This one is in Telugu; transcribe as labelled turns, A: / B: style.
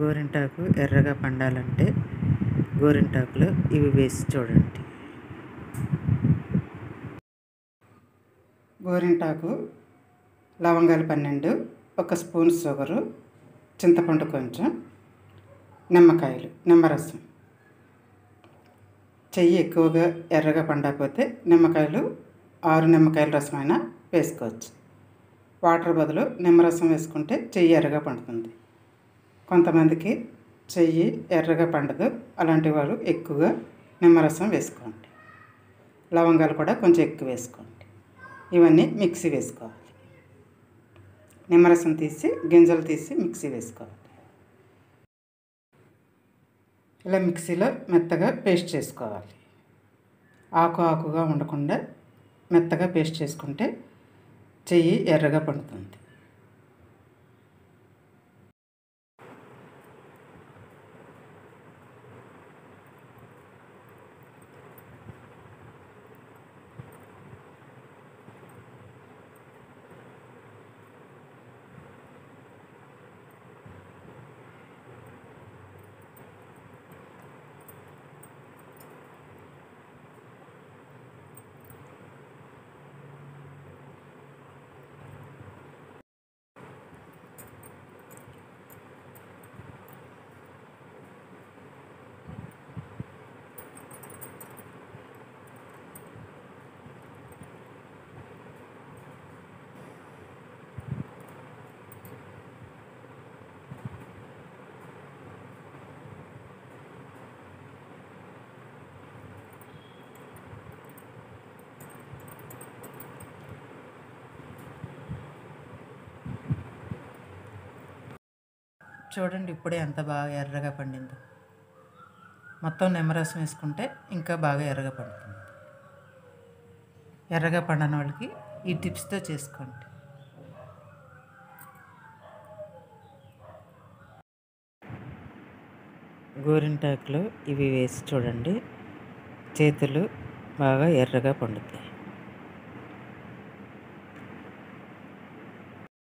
A: గోరింటాకు ఎర్రగా పండాలంటే గోరింటాకులో ఇవి వేసి చూడండి.
B: గోరింటాకు లవంగాలు పన్నెండు ఒక స్పూన్ షుగరు చింతపండు కొంచెం నిమ్మకాయలు నిమ్మరసం. చెయ్యి ఎక్కువగా ఎర్రగా పండకపోతే నిమ్మకాయలు ఆరు నిమ్మకాయల రసమైనా వేసుకోవచ్చు. వాటర్ బదులు నిమ్మరసం వేసుకుంటే చెయ్యి ఎర్రగా పండుతుంది. కొంతమందికి చెయ్యి ఎర్రగా పండదు. అలాంటి వారు ఎక్కువగా నిమ్మరసం వేసుకోండి. లవంగాలు కూడా కొంచెం ఎక్కువ వేసుకోండి. ఇవన్నీ మిక్సీ వేసుకోవాలి. నిమ్మరసం తీసి గింజలు తీసి మిక్సీ వేసుకోవాలి. ఇలా మిక్సీలో మెత్తగా పేస్ట్ చేసుకోవాలి. ఆకు ఆకుగా ఉండకుండా మెత్తగా పేస్ట్ చేసుకుంటే చెయ్యి ఎర్రగా పండుతుంది.
A: చూడండి ఇప్పుడే ఎంత బాగా ఎర్రగా పండిందో. మొత్తం నిమ్మరసం వేసుకుంటే ఇంకా బాగా ఎర్రగా పండుతుంది. ఎర్రగా పండని వాళ్ళకి ఈ టిప్స్తో చేసుకోండి. గోరింటాకులో ఇవి వేసి చూడండి చేతులు బాగా ఎర్రగా పండుతాయి.